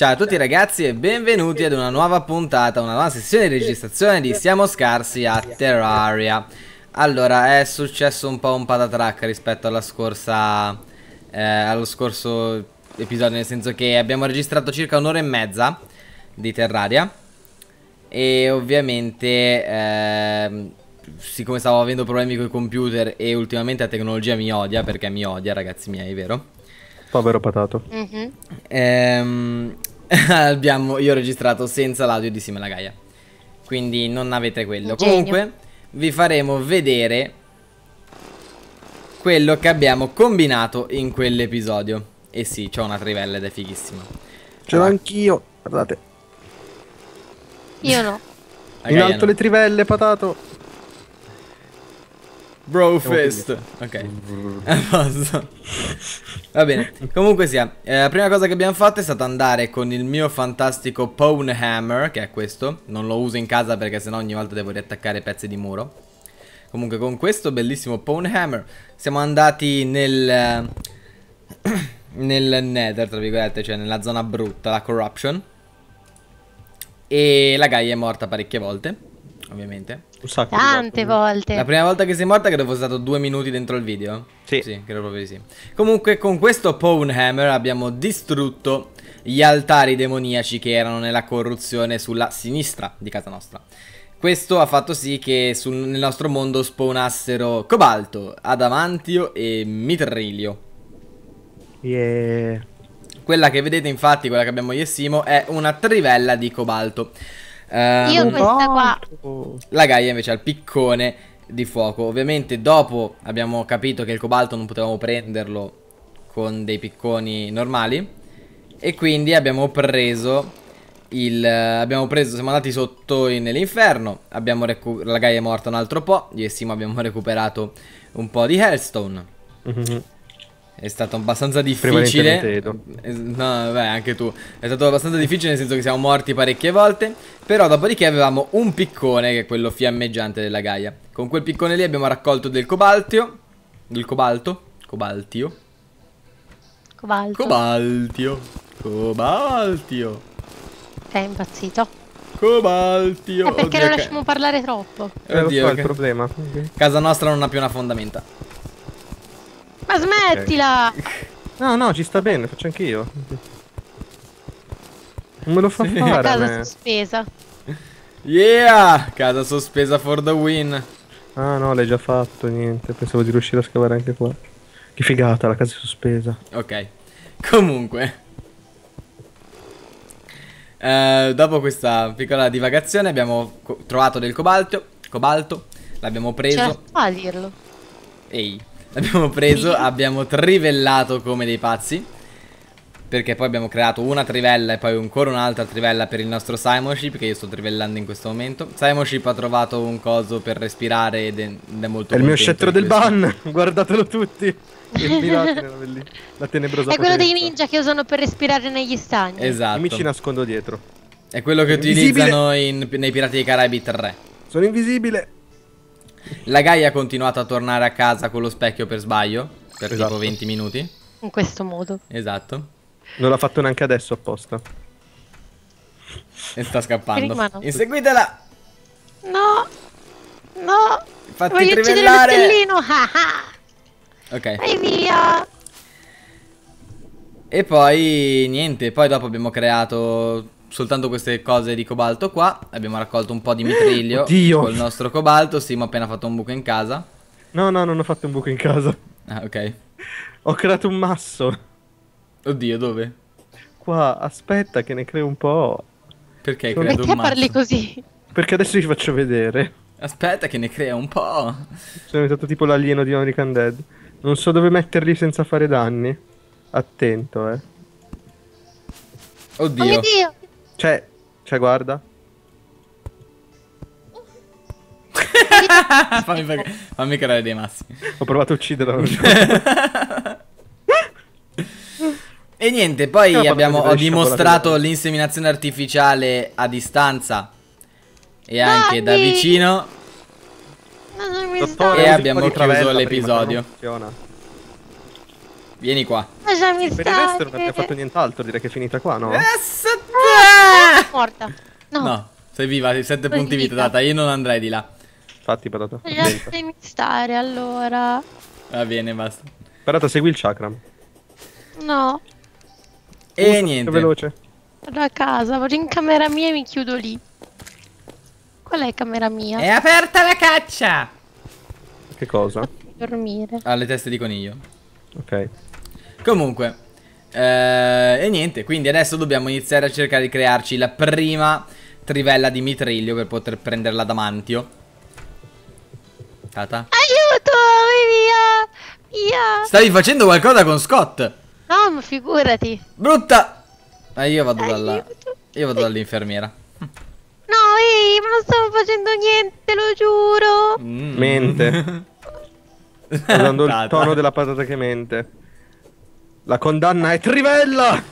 Ciao a tutti ragazzi e benvenuti ad una nuova puntata, una nuova sessione di registrazione di Siamo Scarsi a Terraria Allora, è successo un po' un patatrack rispetto alla scorsa, eh, allo scorso episodio Nel senso che abbiamo registrato circa un'ora e mezza di Terraria E ovviamente, eh, siccome stavo avendo problemi con i computer e ultimamente la tecnologia mi odia Perché mi odia ragazzi miei, vero? Povero patato. Mm-hmm. Ehm, abbiamo, io ho registrato senza l'audio di Simela Gaia. Quindi non avete quello. Genio. Comunque, vi faremo vedere quello che abbiamo combinato in quell'episodio. E sì, c'ho una trivella ed è fighissima. Ce l'ho anch'io. Guardate. Io no. In alto no. le trivelle, patato. Brofist. Ok. Va bene. Comunque sia, eh, la prima cosa che abbiamo fatto è stata andare con il mio fantastico Pwn Hammer, che è questo. Non lo uso in casa perché sennò ogni volta devo riattaccare pezzi di muro. Comunque con questo bellissimo Pwn Hammer siamo andati nel eh, nel Nether, tra virgolette, cioè nella zona brutta, la Corruption. E la Gaia è morta parecchie volte, ovviamente. Un sacco. Tante volte. La prima volta che sei morta credo fosse stato due minuti dentro il video. Sì. Sì, credo proprio di sì. Comunque con questo Pwn Hammer abbiamo distrutto gli altari demoniaci che erano nella corruzione sulla sinistra di casa nostra. Questo ha fatto sì che sul- nel nostro mondo spawnassero cobalto, adamantio e mitrilio. Yeah. Quella che vedete infatti, quella che abbiamo io e Simo, è una trivella di cobalto. Ehm, Io questa qua. La Gaia invece ha il piccone di fuoco. Ovviamente dopo abbiamo capito che il cobalto non potevamo prenderlo con dei picconi normali. E quindi abbiamo preso il... Abbiamo preso, siamo andati sotto in- nell'inferno. Abbiamo recu- la Gaia è morta un altro po'. Io e Simo abbiamo recuperato un po' di Hellstone. Mhm. È stato abbastanza difficile. Eh, No, vabbè, anche tu. È stato abbastanza difficile nel senso che siamo morti parecchie volte. Però dopodiché avevamo un piccone, che è quello fiammeggiante della Gaia. Con quel piccone lì abbiamo raccolto del cobaltio. Del cobalto. Cobaltio. Cobalto. Cobaltio. Cobaltio. Sei impazzito. Cobaltio. Eh, perché Oddio, che- lasciamo parlare troppo? Eh, Oddio, so, è il problema. Casa nostra non ha più una fondamenta. Ma smettila! No, no, ci sta bene, faccio anch'io. Non me lo fa Sì. La fare. casa me. sospesa. Yeah! Casa sospesa for the win. Ah, no, l'hai già fatto, niente. Pensavo di riuscire a scavare anche qua. Che figata, la casa è sospesa. Ok. Comunque. Eh, dopo questa piccola divagazione abbiamo trovato del cobalto. Cobalto. L'abbiamo Ce la preso. fa a dirlo. Ehi. L'abbiamo preso. abbiamo trivellato come dei pazzi. Perché poi abbiamo creato una trivella e poi ancora un'altra trivella per il nostro Simon Ship. Che io sto trivellando in questo momento. Simon Ship ha trovato un coso per respirare ed è, ed è molto È il mio scettro del ban. Guardatelo tutti. La tenebrosa È quello dei potenza. ninja che usano per respirare negli stagni. Esatto. Mi ci nascondo dietro. È quello che utilizzano in- nei Pirati dei Caraibi 3. Sono invisibile. La Gaia ha continuato a tornare a casa con lo specchio per sbaglio. Per Esatto. tipo 20 minuti. In questo modo. Esatto. Non l'ha fatto neanche adesso apposta. E sta scappando. Inseguitela! No! No! Fatti Voglio uccidere trivellare! l'uccellino! Ah ah! Ok. Vai via! E poi niente. Poi dopo abbiamo creato soltanto queste cose di cobalto qua. Abbiamo raccolto un po' di mitrilio. Oddio. Col nostro cobalto. Sì, ma ho appena fatto un buco in casa. No, no, non ho fatto un buco in casa. Ah, ok. Ho creato un masso. Oddio, dove? Qua, aspetta che ne creo un po'. Perché hai creato Perché un parli mazzo? così? Perché adesso vi faccio vedere. Aspetta che ne crea un po'. Sono diventato tipo l'alieno di American Dead. Non so dove metterli senza fare danni. Attento, eh. Oh mio Oddio. dio! Cioè, cioè, guarda. fammi, fammi creare dei massi. Ho provato a ucciderlo. E niente, poi No, abbiamo, ho dimostrato l'inseminazione artificiale a distanza e anche da Dai! vicino. Mi Dottore, E abbiamo chiuso l'episodio. Vieni qua. sta. Lasciami Per il resto non abbiamo fatto nient'altro, direi che è finita qua, no? Yes! Morta. No. No, sei viva, hai 7 punti vita data, io non andrei di là. Infatti, patata. Lasciami stare allora. Va bene, basta. Patata, segui il chakram. No. E Usa, niente. Veloce. Vado a casa, vado in camera mia e mi chiudo lì. Qual è camera mia? È aperta la caccia! Che cosa? Dormire. Alle teste di coniglio. Ok. Comunque, e niente, quindi adesso dobbiamo iniziare a cercare di crearci la prima trivella di mitriglio per poter prendere l'adamantio. Tata. Aiuto! Via! Via! Stavi facendo qualcosa con Scott? No, ma figurati. Brutta! Ah, io vado dalla... Io vado dall'infermiera. No, ehi, ma non stavo facendo niente, lo giuro. Mm. Mente. Sto dando il tono della patata che mente. La condanna è trivella!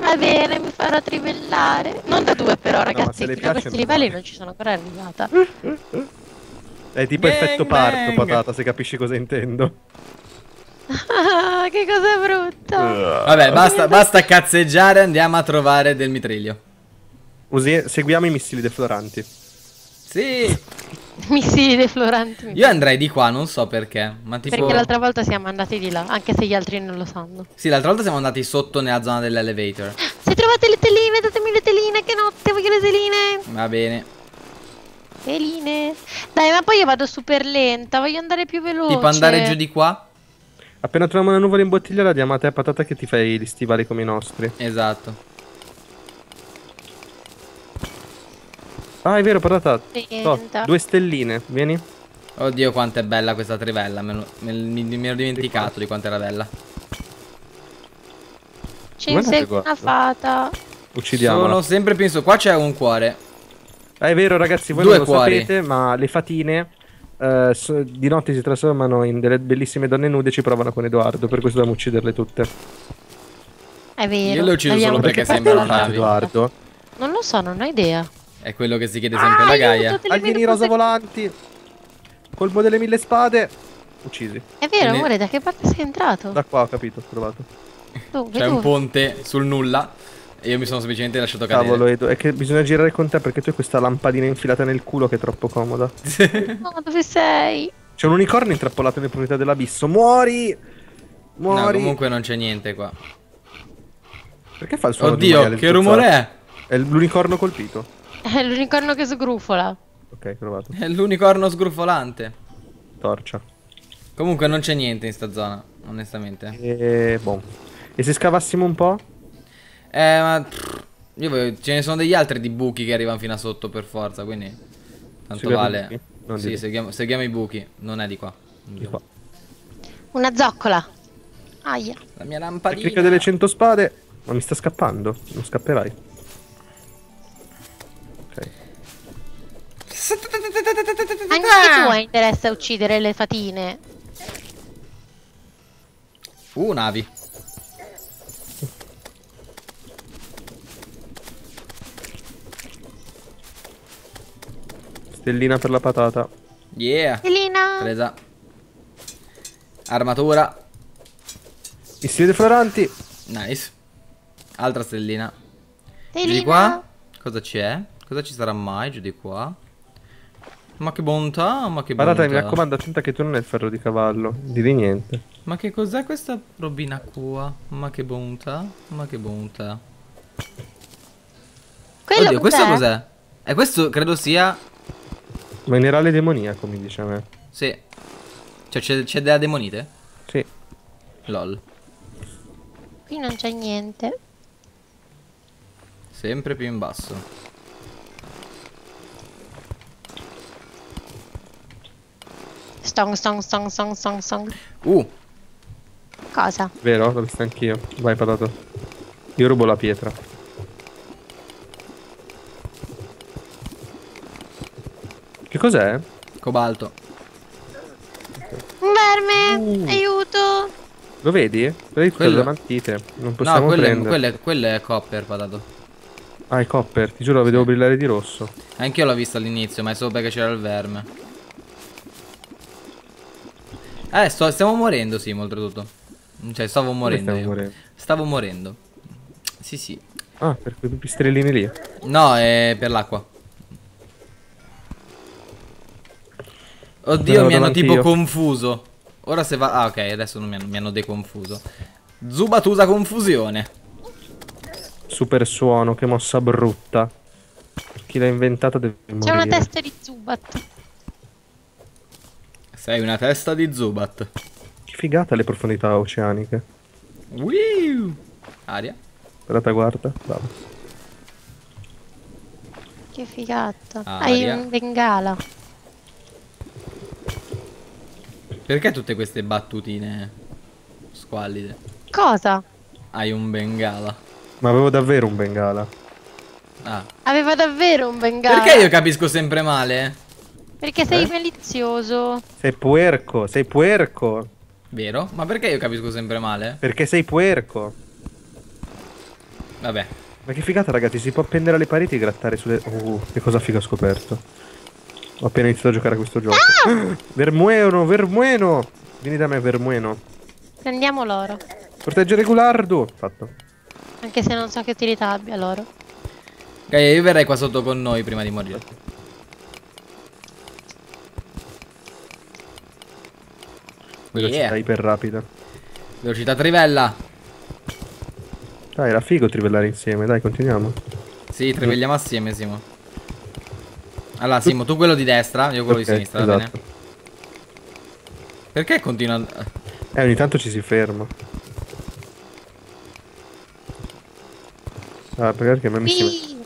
Va bene, mi farò trivellare. Non da due però, ragazzi, fino a questi livelli non ci sono ancora arrivata. È tipo Gang effetto parto, bang. patata, se capisci cosa intendo. Ah, che cosa brutta. Vabbè, basta, basta cazzeggiare, andiamo a trovare del mitriglio. Usi- seguiamo i missili defloranti. Sì. Missili defloranti. Io andrei di qua, non so perché, ma tipo... Perché l'altra volta siamo andati di là, anche se gli altri non lo sanno. Sì, l'altra volta siamo andati sotto nella zona dell'elevator. Se trovate le teline, datemi le teline, che notte, voglio le teline. Va bene. Teline. Dai, ma poi io vado super lenta, voglio andare più veloce. Tipo andare giù di qua? Appena troviamo una nuvola in bottiglia la diamo a te, patata, che ti fai gli stivali come i nostri. Esatto. Ah, è vero, patata. Oh, due stelline, vieni. Oddio quanto è bella questa trivella, me lo- me- mi, mi ero dimenticato di quanto era bella. Ci insegue una fata. Uccidiamola. Sono sempre penso, qua c'è un cuore. Ah, è vero, ragazzi, voi Due non lo cuori. sapete, ma le fatine so- di notte si trasformano in delle bellissime donne nude e ci provano con Edoardo, per questo dobbiamo ucciderle tutte. È vero. Io le Abbiamo- solo perché Perché navi. Edoardo. Non lo so, non ho idea. È quello che si chiede sempre alla Ah, Gaia. te le Alieni rosa volanti. Colpo delle mille spade. Uccisi. È vero, Ne- amore, da che parte sei entrato? Da qua ho capito, ho trovato. Dove? C'è un ponte sul nulla. E io mi sono semplicemente lasciato cadere. Cavolo, Edo, è che bisogna girare con te perché tu hai questa lampadina infilata nel culo che è troppo comoda. No, dove sei? C'è un unicorno intrappolato nelle profondità dell'abisso. Muori! No, Muori! comunque non c'è niente qua. Perché fa il suono Oddio, che rumore è? È l'unicorno colpito. È l'unicorno che sgrufola. Ok, trovato. È l'unicorno sgrufolante. Torcia. Comunque non c'è niente in sta zona, onestamente. E boh. E se scavassimo un po'? Eh, ma... Io voglio- ce ne sono degli altri di buchi che arrivano fino a sotto per forza, quindi... Tanto Seguiamo vale... Sì, seguiamo, seguiamo i buchi, non è di qua. Di qua. Una zoccola. Aia. La mia La lampadina. clicca delle 100 spade. Ma mi sta scappando. Non scapperai. Anche tu hai interesse a uccidere le fatine. Uh, navi. Stellina per la patata. Yeah. Elina. Presa. Armatura. Missili defloranti. Nice. Altra stellina. Giù Elina. di qua? Cosa c'è? Cosa ci sarà mai giù di qua? Ma che bontà, ma che bontà. Patata, mi raccomando, attenta che tu non hai il ferro di cavallo. Di niente. Ma che cos'è questa robina qua? Ma che bontà, ma che bontà. Quello Oddio, questo cos'è? E questo credo sia... Minerale demoniaco, mi dice a me. Sì. Cioè c'è, c'è della demonite? Sì. Lol. Qui non c'è niente. Sempre più in basso. Stong, stong, stong, stong, stong, stong. Uh, Cosa? Vero? L'ho visto anch'io. Vai, patata. Io rubo la pietra. Che cos'è? cobalto. Un verme! Uh. Aiuto! Lo vedi? Vedi Quello- le mantite. Non possiamo no, quello è, prendere. quello, è, quello è copper, patato. Ah, è copper. Ti giuro, lo vedevo brillare di rosso. Anch'io l'ho visto all'inizio, ma è solo perché c'era il verme. Eh, sto- stiamo morendo, sì, oltretutto. Cioè, stavo morendo morendo? Stavo morendo. Sì, sì. Ah, per quei pipistrellini lì. No, è per l'acqua. Oddio, mi hanno tipo io. confuso. Ora se va... Ah, ok, adesso non mi hanno, mi hanno deconfuso. Zubat usa confusione. Super suono, che mossa brutta. Chi l'ha inventata deve morire. C'è una testa di Zubat. Sei una testa di Zubat. Che figata le profondità oceaniche. Wiu. Aria. Guarda, guarda. Bravo. Che figata. Aria. Hai un bengala. Perché tutte queste battutine squallide? Cosa? Hai un bengala. Ma avevo davvero un bengala. Ah. Aveva davvero un bengala. Perché io capisco sempre male? Perché sei Eh? malizioso. Sei puerco, sei puerco. Vero? Ma perché io capisco sempre male? Perché sei puerco. Vabbè. Ma che figata ragazzi, si può appendere alle pareti e grattare sulle... Oh, che cosa figa ho scoperto. Ho appena iniziato a giocare a questo gioco. Ah! Vermueno, Vermueno! Vieni da me, Vermueno. Prendiamo l'oro. Proteggere Gulardo. Fatto. Anche se non so che utilità abbia l'oro. Gaia, io verrei qua sotto con noi prima di morire. Velocità Yeah. iper rapida. Velocità trivella. Dai, era figo trivellare insieme, dai, continuiamo. Sì, trivelliamo assieme, Simo. Allora, Simo, tu quello di destra, io quello Ok, di sinistra, va esatto. bene? Perché continua... a- Eh, ogni tanto ci si ferma. Ah, perché a me mi si...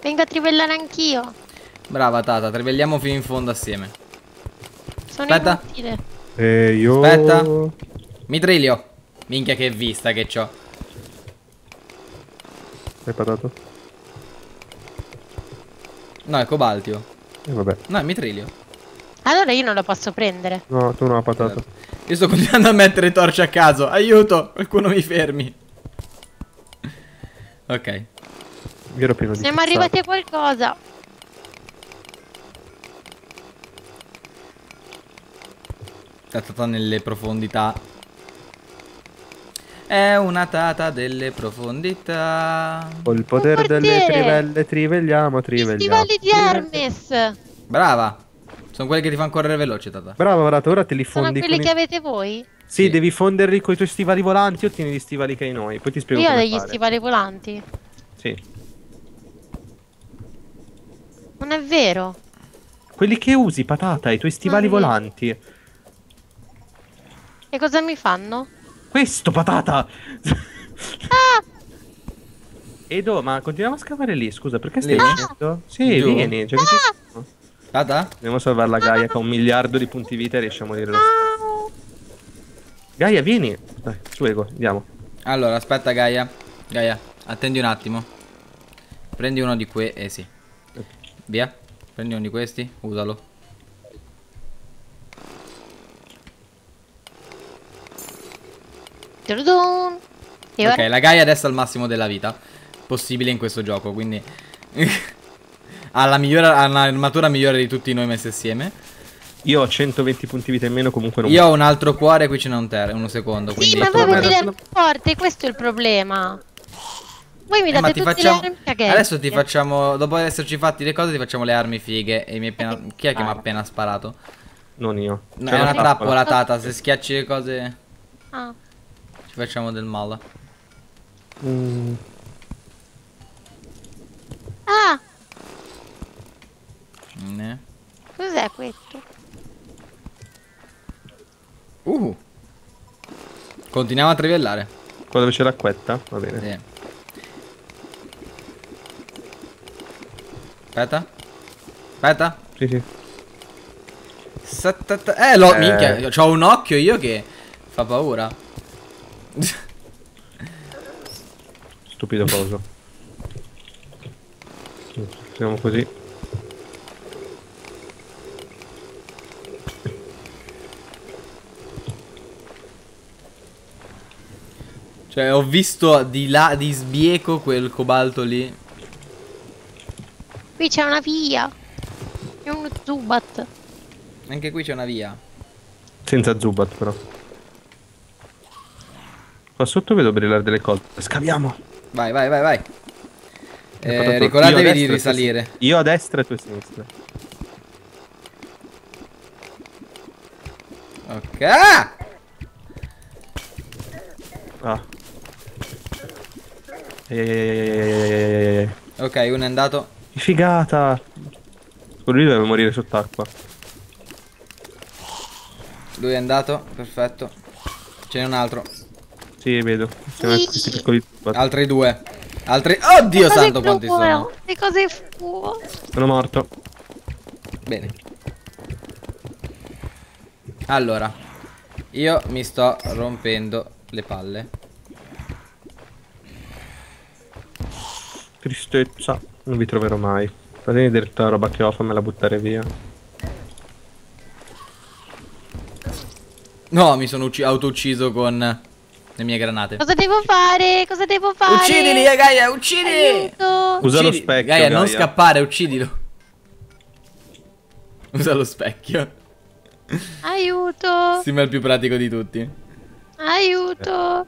Vengo a trivellare anch'io. Brava Tata, trivelliamo fino in fondo assieme. Sono Aspetta. inutile. Eh, io... Aspetta. Mitrilio. Minchia che vista che c'ho. Hai patato? No, è cobaltio. Eh, vabbè. No, è mitrilio. Allora io non lo posso prendere. No, tu non hai patato. Io sto continuando a mettere torce a caso. Aiuto, qualcuno mi fermi. Ok. Io ero pieno di Siamo cazzate. arrivati a qualcosa. Tata nelle profondità. È una tata delle profondità. Col potere delle trivelle, trivelliamo, Gli trivelliamo. stivali di Hermes. Brava. Sono quelli che ti fanno correre veloce, tata. Bravo, guarda, ora te li Sono fondi quelli con che i... avete voi? Sì, Sì. devi fonderli con i tuoi stivali volanti o tieni gli stivali che hai noi. Poi ti spiego Io ho degli fare. stivali volanti. Sì. Non è vero. Quelli che usi, patata, i tuoi stivali volanti. E cosa mi fanno? Questo, patata! Ah! Edo, ma continuiamo a scavare lì, scusa, perché stai dicendo? Sì, Giù? vieni, giochi Ah! Tata? Andiamo a salvare la Gaia che ha un miliardo di punti vita e riesce a morire lo Ah! Gaia, vieni! Dai, su Ego, andiamo. Allora, aspetta Gaia. Gaia, attendi un attimo. Prendi uno di que... Eh sì. Via. Prendi uno di questi, usalo. Tududun. E Ok, ora? la Gaia adesso ha il massimo della vita possibile in questo gioco, quindi... ha la migliore, ha un'armatura migliore di tutti noi messi assieme. Io ho 120 punti vita in meno, comunque non Io ho un altro cuore, qui ce n'è un ter uno secondo, Sì, quindi... ma voi merda. armi forti, questo è il problema. Voi mi Eh, ma date ti tutte facciamo... le armi. Adesso ti facciamo... Dopo esserci fatti le cose, ti facciamo le armi fighe. E mi è appena... Chi è che mi ha appena sparato? Non io. No, è una trappola. trappola, tata. Se schiacci le cose, Ah. Ci facciamo del male. Mm, Ah, Ne. cos'è questo? Uh. Continuiamo a trivellare. qua dove c'è l'acquetta? Va bene. Sì. Aspetta. Aspetta. Sì, sì. Sattata- Eh, lo, Eh. minchia, c'ho un occhio io che fa paura. Stupido coso. Siamo così. Cioè, ho visto di là, di sbieco quel cobalto lì. Qui c'è una via. È un Zubat. Anche qui c'è una via. Senza Zubat però. Qua sotto vedo brillare delle cose. Scaviamo. Vai, vai, vai, vai. Eh, ricordatevi di risalire. Io a destra e tu a sinistra. Ok. Ah. E... Ok, uno è andato. Figata. Lui deve morire sott'acqua. Lui è andato, perfetto. Ce n'è un altro. Sì, vedo. Sì. questi piccoli. Altri due. Altri. Oddio Cose santo quanti sono. Le cose fuo. Sono morto. Bene. Allora. Io mi sto rompendo le palle. Tristezza. Non vi troverò mai. Fatemi vedere tutta la roba che ho, fammela buttare via. No, mi sono ucci- auto-ucciso con le mie granate. Cosa devo fare? Cosa devo fare? Uccidili, eh, Gaia, uccidili! Aiuto. Usa lo Uccidi- specchio, Gaia, non Gaia. scappare, uccidilo. Usa lo specchio. Aiuto. Sembra il più pratico di tutti. Aiuto.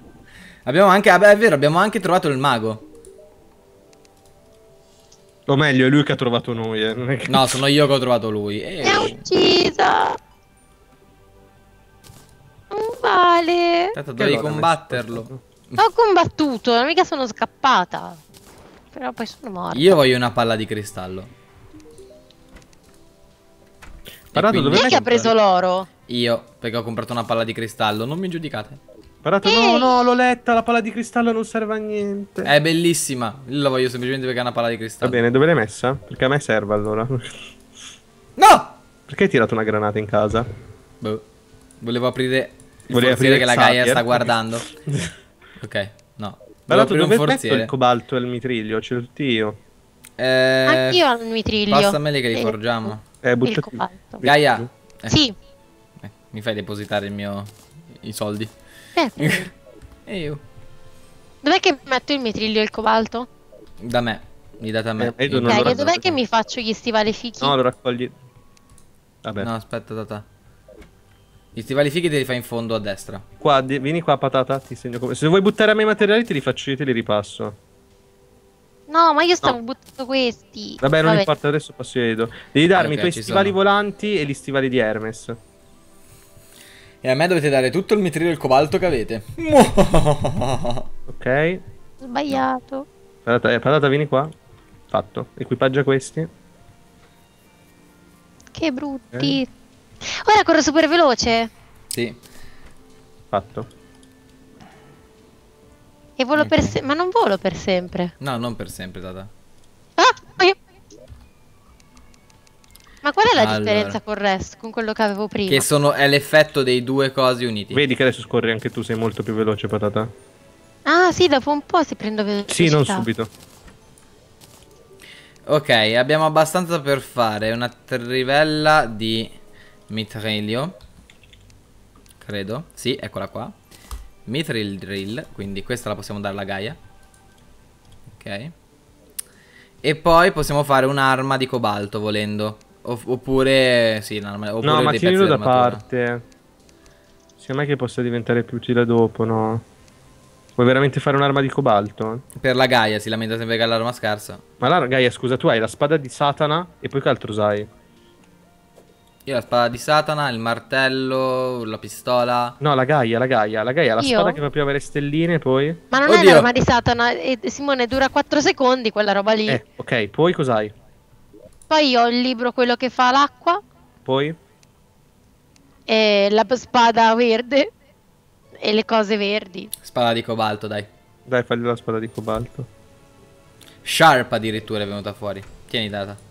Abbiamo anche, vabbè, è vero, abbiamo anche trovato il mago. O meglio, è lui che ha trovato noi. Eh. Non che... No, sono io che ho trovato lui. Eh, Mi ha uccisa. Tanto dovevi allora combatterlo. Ho combattuto, non mica sono scappata. Però poi sono morta. Io voglio una palla di cristallo. Parato, è che ha preso l'oro? Io, perché ho comprato una palla di cristallo. Non mi giudicate. Parato, no, no, l'ho letta, la palla di cristallo non serve a niente. È bellissima. Io la voglio semplicemente perché è una palla di Va cristallo. bene, dove l'hai messa? Perché a me serve allora. No! Perché hai tirato una granata in casa? Boh. Volevo aprire Volevi aprire che la? Gaia sta guardando. ok, no. Aprire un dove metto forziere. il cobalto e il mitriglio? Ce l'ho tutti io. Eh, Anch'io ho il mitriglio. Passameli che li Eh, forgiamo. Eh, Il buttati. cobalto. Gaia. Eh, Sì. eh, mi fai depositare il mio... i soldi. Eh, E io. Dov'è che metto il mitriglio e il cobalto? Da me. Li date a me. Eh, e dov'è che mi faccio gli stivali fichi? No, lo raccogli. Vabbè. No, aspetta, tata. Gli stivali fighi te li fai in fondo a destra. Qua, di- vieni qua, patata. Ti segno come. Se vuoi buttare a me i materiali, te li faccio io, te li ripasso. No, ma io stavo No. buttando questi. Vabbè, non importa, adesso passo io. Devo. Devi darmi Ok, i tuoi ci stivali sono. volanti e gli stivali di Hermes. E a me dovete dare tutto il mitrilo e il cobalto che avete. Ok. Sbagliato. Patata, eh, patata, vieni qua. Fatto. Equipaggia questi. Che brutti. Ora corro super veloce. sì. Fatto. E volo per Ok. sempre. Ma non volo per sempre. No, non per sempre, tata. Ah! aia. Ma qual è la Allora. differenza con il resto? Con quello che avevo prima? Che sono, è l'effetto dei due cosi uniti. Vedi che adesso scorri anche tu, sei molto più veloce, patata. Ah, sì, dopo un po' si prende velocità. Sì, non subito. Ok, abbiamo abbastanza per fare una trivella di mitraglio. Credo. Sì, eccola qua. Mithril drill, quindi questa la possiamo dare alla Gaia. Ok. E poi possiamo fare un'arma di cobalto volendo. Oppure sì, un'arma oppure No, ma tienilo da parte. Secondo me che possa diventare più utile dopo, no? Vuoi veramente fare un'arma di cobalto? Per la Gaia si lamenta sempre che ha l'arma scarsa. Ma là, Gaia, scusa, tu hai la spada di Satana e poi che altro usai? Io ho la spada di Satana, il martello, la pistola. No, la Gaia, la Gaia. La Gaia, la Io? spada che fa più avere stelline, poi... Ma non è Oddio. l'arma di Satana. E Simone dura 4 secondi quella roba lì. Eh, ok, poi cos'hai? Poi ho il libro quello che fa l'acqua. Poi? E la spada verde. E le cose verdi. Spada di cobalto, dai. Dai, fagli la spada di cobalto. Sharp addirittura è venuta fuori. Tieni data.